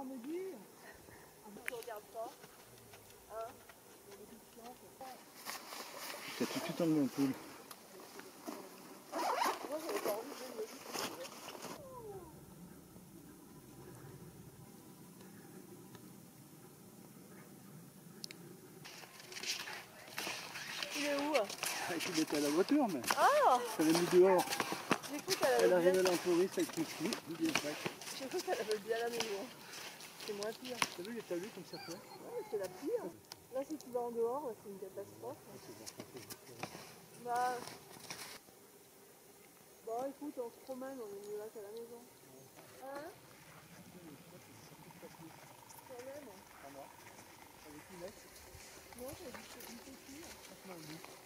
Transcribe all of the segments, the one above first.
sans me dire. Tu regardes pas. Hein T'as tout de suite enlevé un poule. Moi, j'avais pas envie de le Il est où? Ah, il était à la voiture, mais Ah ça l'a mis dehors. J'ai cru qu'elle Elle avait à avec tout ce qui est sac. J'ai cru qu'elle avait bien la maison. C'est moins pire. T'as vu, t'as vu comme ça fait Ouais, c'est la pire. Là, si tu vas en dehors, là, c'est une catastrophe. Bah... Bon, écoute, on se promène, on est mieux là qu'à la maison. Hein Quand même. Avec une lettre. Non, j'ai dit que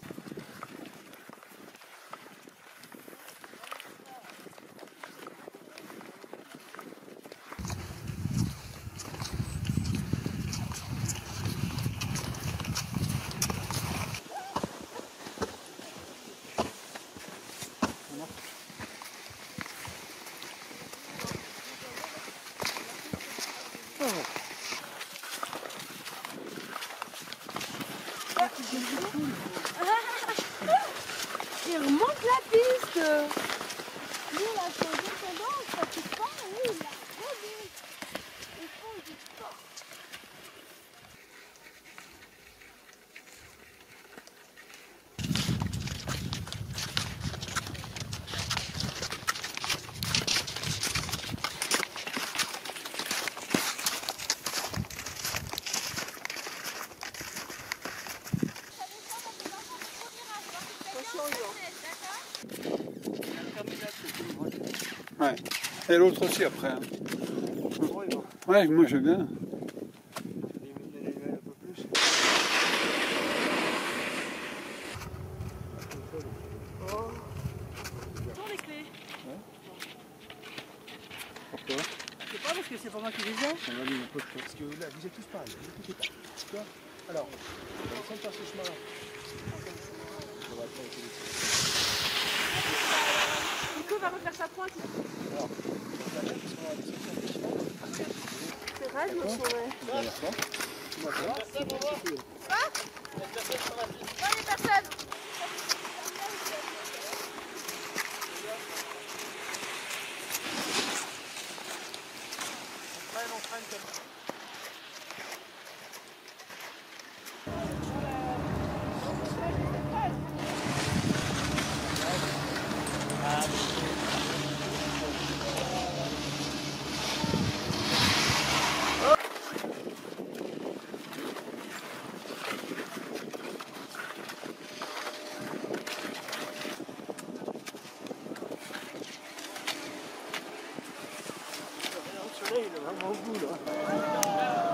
Il remonte la piste. Lui, il a son descendant, ça fait pas, lui, Ouais. Et l'autre aussi après. hein. Ouais, moi je viens. Dans les clés Pourquoi Je sais pas parce que c'est pas moi qui les ai. On va lui un peu de Parce que là, vous êtes tous pareils, vous pas. Alors, sans faire ce chemin-là. On va sa pointe. C'est raide, moi, je trouvais. derrière toi. Non, il y a personne Nee, dat hangt goed.